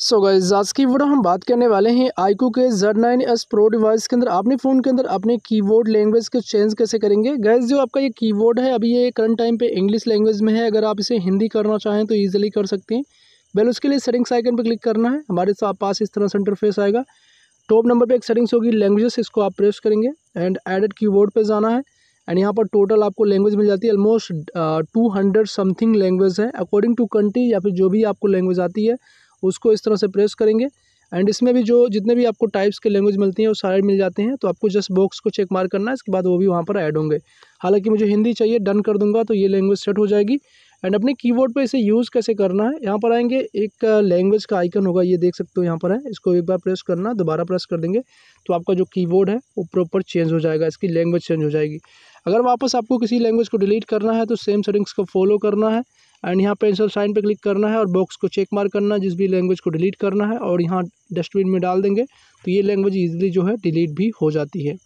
सो so guys आज की video हम बात करने वाले हैं आईकू के Z nine S pro device के अंदर। अपने फ़ोन के अंदर अपने कीबोर्ड लैंग्वेज को चेंज कैसे करेंगे? गैस जो आपका ये कीबोर्ड है, अभी ये करंट टाइम पे इंग्लिश लैंग्वेज में है। अगर आप इसे हिंदी करना चाहें तो ईजिली कर सकते हैं। वेल उसके लिए सेटिंग्स आइकन पर क्लिक करना है। हमारे साथ पास इस तरह से इंटरफेस आएगा। टॉप नंबर पर एक सेटिंग्स होगी लैंग्वेज इसको आप प्रेस करेंगे। एंड एडेड की पर जाना है। एंड यहाँ पर टोटल आपको लैंग्वेज मिल जाती है। Almost two hundred something language है। अकॉर्डिंग टू कंट्री या फिर जो भी आपको लैंग्वेज आती है उसको इस तरह से प्रेस करेंगे। एंड इसमें भी जो जितने भी आपको टाइप्स के लैंग्वेज मिलती हैं, वो सारे मिल जाते हैं। तो आपको जस्ट बॉक्स को चेक मार करना है, इसके बाद वो भी वहाँ पर ऐड होंगे। हालाँकि मुझे हिंदी चाहिए डन कर दूँगा तो ये लैंग्वेज सेट हो जाएगी। एंड अपने कीबोर्ड पे इसे यूज़ कैसे करना है, यहाँ पर आएँगे। एक लैंग्वेज का आइकन होगा, ये देख सकते हो यहाँ पर है। इसको एक बार प्रेस करना, दोबारा प्रेस कर देंगे। तो आपका जो कीबोर्ड है, वो प्रॉपर चेंज हो जाएगा, इसकी लैंग्वेज चेंज हो जाएगी। अगर वापस आपको किसी लैंग्वेज को डिलीट करना है तो सेम सेटिंग्स को फॉलो करना है। एंड यहाँ पेंसिल साइन पे क्लिक करना है और बॉक्स को चेक मार करना है, जिस भी लैंग्वेज को डिलीट करना है और यहाँ डस्टबिन में डाल देंगे तो ये लैंग्वेज ईजिली जो है डिलीट भी हो जाती है।